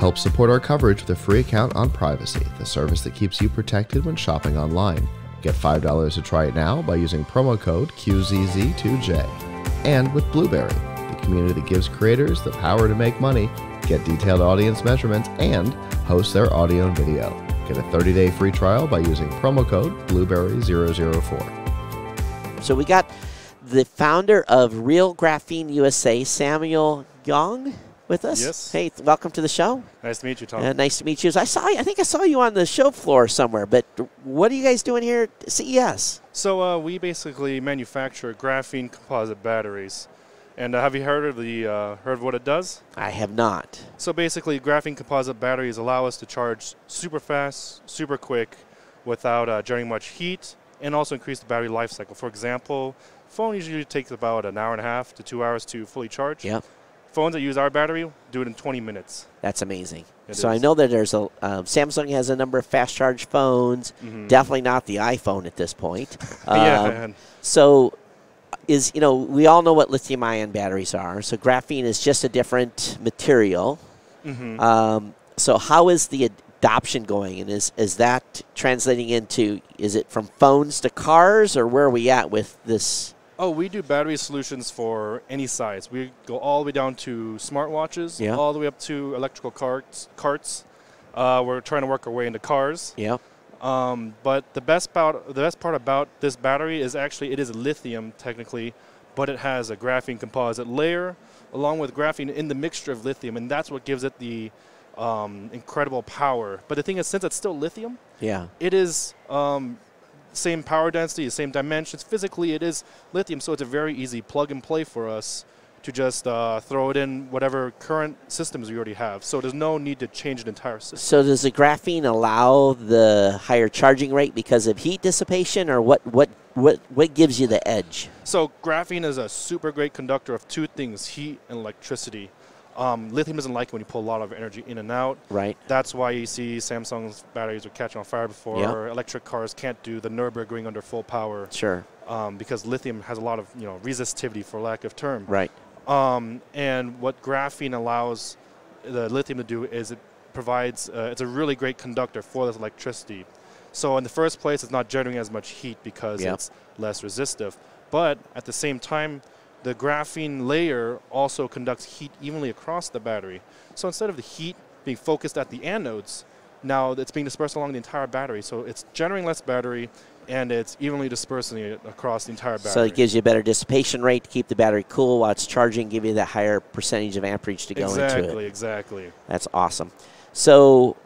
Help support our coverage with a free account on Privacy, the service that keeps you protected when shopping online. Get $5 to try it now by using promo code QZZ2J. And with Blubrry, the community that gives creators the power to make money, get detailed audience measurements, and host their audio and video. Get a 30 day free trial by using promo code Blubrry004. So we got the founder of Real Graphene USA, Samuel Gong, with us. Yes. Hey, welcome to the show. Nice to meet you, Tom. Uh, nice to meet you. I saw. I think I saw you on the show floor somewhere. But what are you guys doing here at CES? so uh, we basically manufacture graphene composite batteries. And uh, have you heard of the uh, heard of what it does? I have not. So basically, graphene composite batteries allow us to charge super fast, super quick, without uh, generating much heat, and also increase the battery life cycle. For example, phone usually takes about an hour and a half to two hours to fully charge. Yep. Phones that use our battery do it in 20 minutes. That's amazing. It so I know that there's a um, Samsung has a number of fast charge phones. Mhm. Definitely not the iPhone at this point. yeah, Um, and So, is you know we all know what lithium ion batteries are. So graphene is just a different material. mhm. Um, so how is the adoption going, and is is that translating into? Is it from phones to cars, or where are we at with this? Oh, we do battery solutions for any size. We go all the way down to smartwatches, Yeah. all the way up to electrical carts. Carts. Uh, we're trying to work our way into cars. Yeah. Um, but the best part, the best part about this battery is actually it is lithium technically, but it has a graphene composite layer along with graphene in the mixture of lithium, and that's what gives it the um, incredible power. But the thing is, since it's still lithium, Yeah. it is um, same power density, same dimensions. Physically, it is lithium, so it's a very easy plug and play for us to just uh, throw it in whatever current systems we already have. So there's no need to change an entire system. So does the graphene allow the higher charging rate because of heat dissipation, or what? What? What? What gives you the edge? So graphene is a super great conductor of two things: heat and electricity. Um, lithium doesn't like it when you pull a lot of energy in and out. Right. That's why you see Samsung's batteries are catching on fire before. Yeah. Electric cars can't do the Nürburgring under full power Sure. um, because lithium has a lot of you know resistivity, for lack of term. Right. Um, and what graphene allows the lithium to do is it provides, uh, it's a really great conductor for this electricity. So in the first place, it's not generating as much heat because Yeah. it's less resistive. But at the same time, the graphene layer also conducts heat evenly across the battery. So instead of the heat being focused at the anodes, now it's being dispersed along the entire battery. So it's generating less battery and it's evenly dispersing it across the entire battery. So it gives you a better dissipation rate to keep the battery cool while it's charging, give you that higher percentage of amperage to go into it. exactly, exactly. That's awesome. So,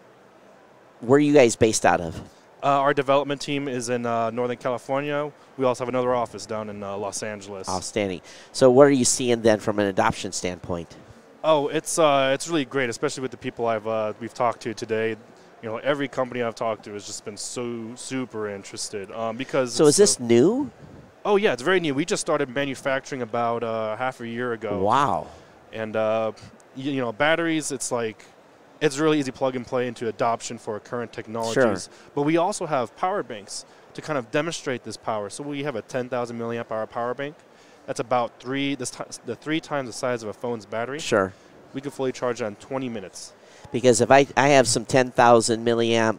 where are you guys based out of? Uh, our development team is in uh, Northern California. We also have another office down in uh, Los Angeles. Outstanding. So, what are you seeing then from an adoption standpoint? Oh, it's uh, it's really great, especially with the people I've uh, we've talked to today. You know, every company I've talked to has just been so super interested um, because. So, is this so- new? oh yeah, it's very new. We just started manufacturing about uh, half a year ago. Wow. And uh, you know, batteries. It's like it's really easy plug and play into adoption for current technologies. But we also have power banks to kind of demonstrate this power. So we have a 10,000 milliamp hour power bank. That's about three this ti- the three times the size of a phone's battery. Sure. We can fully charge it in 20 minutes. Because if I, I have some 10,000 milliamp,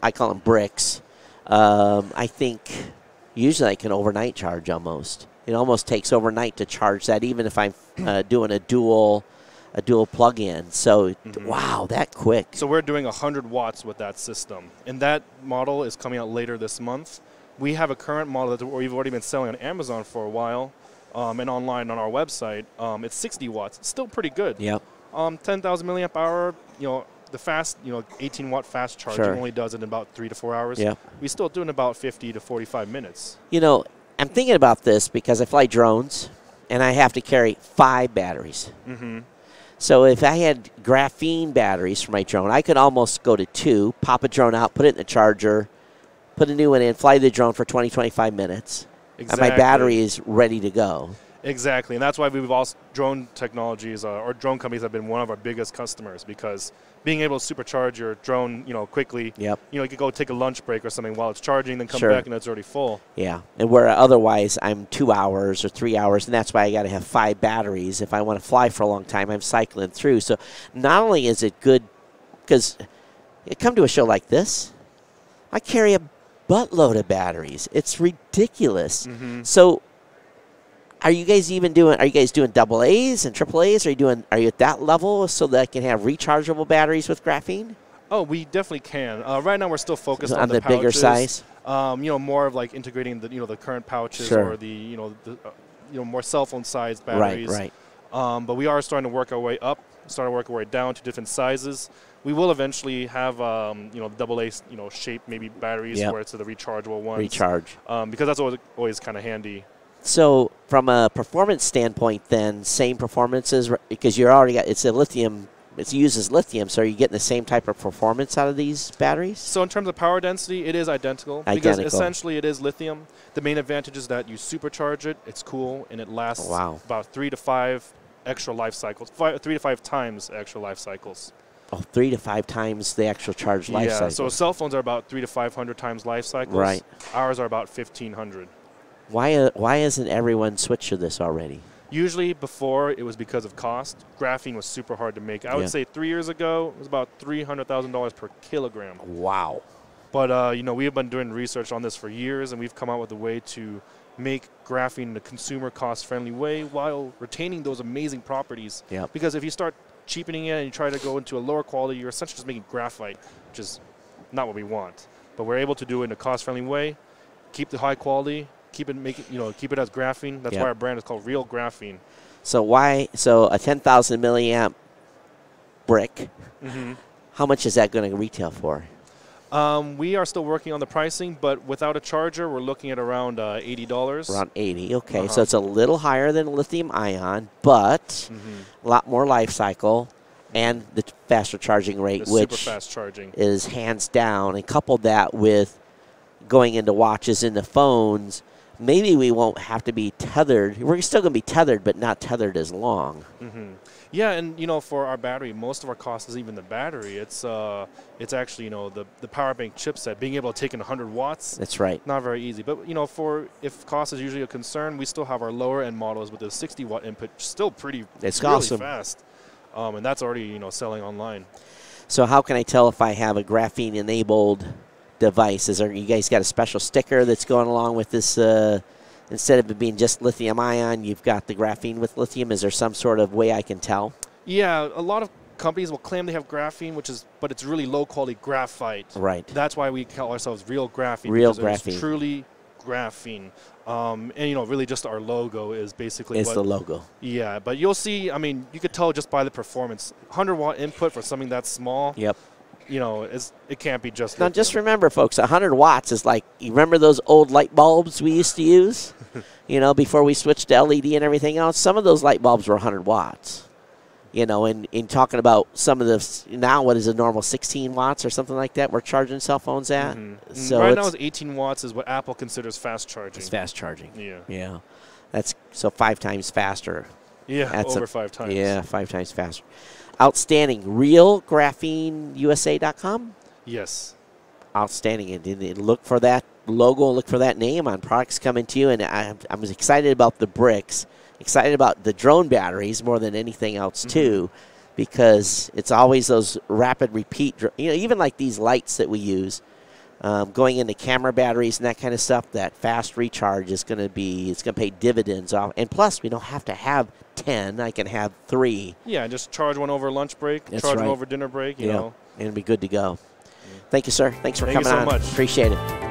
I call them bricks, um, I think usually I can overnight charge almost. It almost takes overnight to charge that, even if I'm uh, doing a dual a dual plug-in. So, Mhm. wow, that quick. So we're doing 100 watts with that system, and that model is coming out later this month. We have a current model that we've already been selling on Amazon for a while, um, and online on our website. Um, it's 60 watts. It's still pretty good. Yep. Um, 10,000 milliamp hour. You know, the fast, you know, 18 watt fast charging Sure. only does it in about three to four hours. Yep. We still do in about 50 to 45 minutes. You know, I'm thinking about this because I fly drones and I have to carry five batteries. Mm-hmm. So if I had graphene batteries for my drone, I could almost go to two, pop a drone out, put it in the charger, put a new one in, fly the drone for 20, 25 minutes, Exactly. and my battery is ready to go. Exactly, and that's why we've also drone technologies uh, or drone companies have been one of our biggest customers because being able to supercharge your drone, you know, quickly. Yep. You know, you could go take a lunch break or something while it's charging, then come Sure. back and it's already full. Yeah, and where otherwise I'm two hours or three hours, and that's why I got to have five batteries if I want to fly for a long time. I'm cycling through. So not only is it good because come to a show like this, I carry a buttload of batteries. It's ridiculous. Mm-hmm. So, are you guys even doing? Are you guys doing double A's and triple A's? Are you doing? Are you at that level so that I can have rechargeable batteries with graphene Oh, we definitely can. Uh, right now, we're still focused on, on, the, bigger size? Um, you know, more of like integrating the you know the current pouches Sure. or the you know the uh, you know more cell phone sized Right, batteries. right. Um, but we are starting to work our way up, starting to work our way down to different sizes. We will eventually have um, you know double A you know shape maybe batteries Yep. where it's the rechargeable ones. Recharge. Um, because that's always, always kind of handy. So, from a performance standpoint, then same performances because you're already got it's a lithium. It uses lithium, so are you getting the same type of performance out of these batteries? So in terms of power density, it is identical, because essentially it is lithium. The main advantage is that you supercharge it, it's cool, and it lasts oh, Wow. about three to five extra life cycles, five, three to five times extra life cycles. Oh, three to five times the actual charge life yeah, cycle. so cell phones are about three to five hundred times life cycles. Right. Ours are about fifteen hundred. Why uh, why hasn't everyone switched to this already? Usually before it was because of cost. Graphene was super hard to make. I would Yeah. say three years ago it was about three hundred thousand dollars per kilogram. Wow. But uh, you know, we have been doing research on this for years, and we've come out with a way to make graphene in a consumer cost-friendly way while retaining those amazing properties. Yep. Because if you start cheapening it and you try to go into a lower quality, you're essentially just making graphite, which is not what we want. But we're able to do it in a cost-friendly way, keep the high quality, keep it make it, you know, keep it as graphene. That's Yep. why our brand is called Real Graphene. So why? So a ten thousand milliamp brick. Mm-hmm. How much is that going to retail for? Um, we are still working on the pricing, but without a charger, we're looking at around uh, eighty dollars. Around eighty. Okay, Uh-huh. so it's a little higher than lithium ion, but Mm-hmm. a lot more life cycle and the faster charging rate, The which charging. is hands down. And coupled that with going into watches, into phones, maybe we won't have to be tethered. We're still going to be tethered, but not tethered as long. hmm Yeah, and you know, for our battery, most of our cost is even the battery. It's uh, it's actually you know the the power bank chipset. Being able to take in 100 watts, That's right. not very easy. But you know, for if cost is usually a concern, we still have our lower end models with the 60 watt input, still pretty It's really awesome. fast. Um, and that's already you know selling online. So how can I tell if I have a graphene enabled device? Is there you guys got a special sticker that's going along with this? Uh, instead of it being just lithium ion, you've got the graphene with lithium. Is there some sort of way I can tell? Yeah, a lot of companies will claim they have graphene, which is but it's really low quality graphite. Right. That's why we call ourselves real graphene. Real because it is graphene. truly graphene. Um, and you know, really, just our logo is basically It's what the logo. Yeah, but you'll see. I mean, you could tell just by the performance. 100 watt input for something that small. Yep. You know, it can't be just. Now, just remember, folks, 100 watts is like, you remember those old light bulbs we used to use? you know, before we switched to LED and everything else? Some of those light bulbs were 100 watts. You know, and in talking about some of the, now what is a normal 16 watts or something like that we're charging cell phones at? Mm, So right now, it's 18 watts is what Apple considers fast charging. it's fast charging. Yeah. Yeah. That's so five times faster. Yeah, That's a- over five times. Yeah, five times faster. Outstanding. RealGrapheneUSA.com? Yes. outstanding. And, and- look for that logo, look for that name on products coming to you. And I, I was excited about the bricks, excited about the drone batteries more than anything else Mhm. too, because it's always those rapid repeat. You know, even like these lights that we use. Um, going into camera batteries and that kind of stuff, that fast recharge is going to be, it's going to pay dividends off. And plus, we don't have to have 10, I can have three Yeah, just charge one over lunch break, That's charge right. one over dinner break. You Yeah. know. and be good to go. Thank you, sir. Thanks for Thank you coming so on. much. Appreciate it.